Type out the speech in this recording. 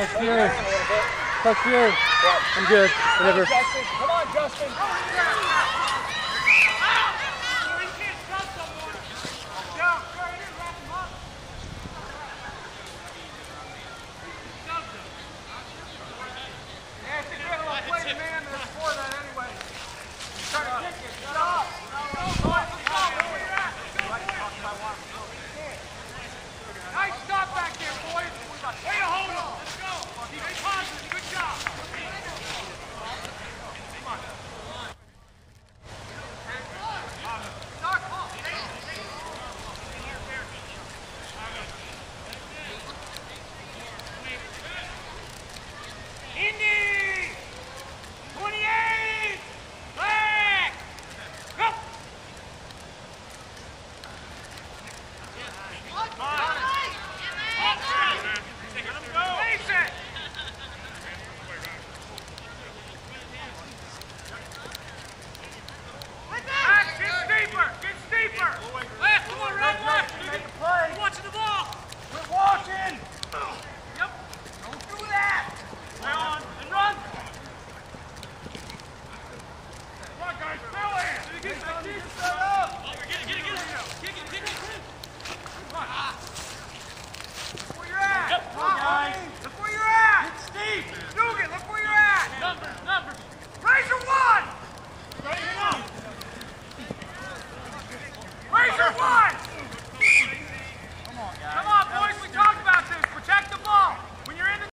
Touch yours. Touch yours. I'm good. Whatever. Justin, come on, Justin.